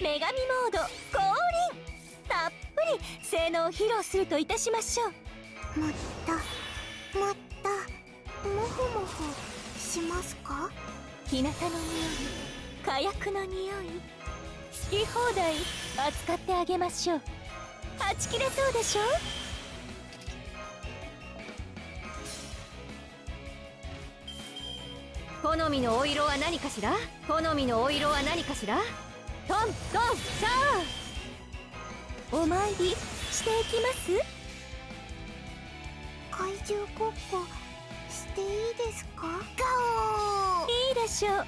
女神モード降臨。たっぷり性能を披露するといたしましょう。もっともっともふもふしますか？日向の匂い火薬の匂い好き放題扱ってあげましょう。はち切れそうでしょ？好みのお色は何かしら？好みのお色は何かしら？トントンシャーお参りしていきます？怪獣ごっこしていいですか？ガオいいでしょう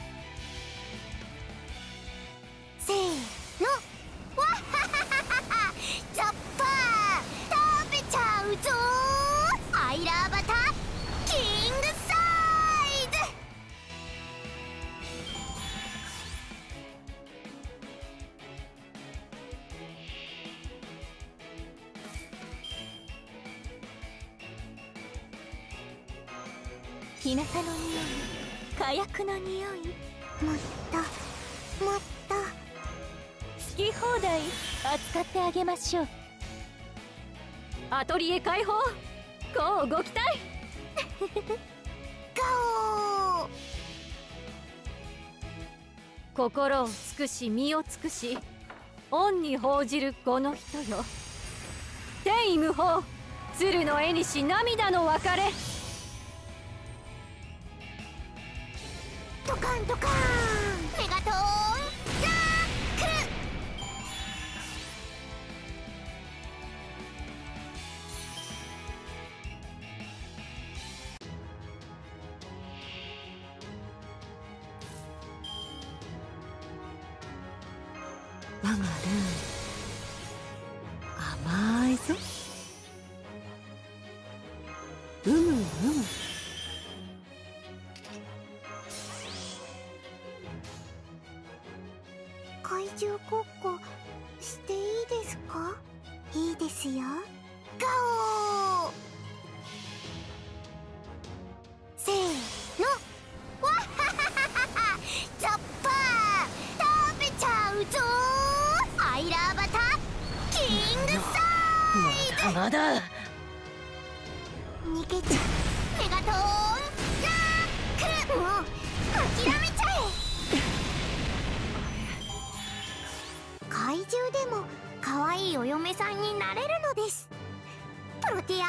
日向の匂い。火薬の匂い。もっともっと。好き放題扱ってあげましょう。アトリエ開放。こうご期待。ガオ心を尽くし身を尽くし恩に報じるこの人よ。天意無法。鶴の絵にし涙の別れ。ドカンドカンメガトーンザック我がルー怪獣ごっこしていいですか？いいですよ。ガオせーの。わっ！ははははザッパー！食べちゃうぞアイラーバタキングサイまだまだ逃げちゃうメガトー怪獣でも可愛いお嫁さんになれるのです。プロテア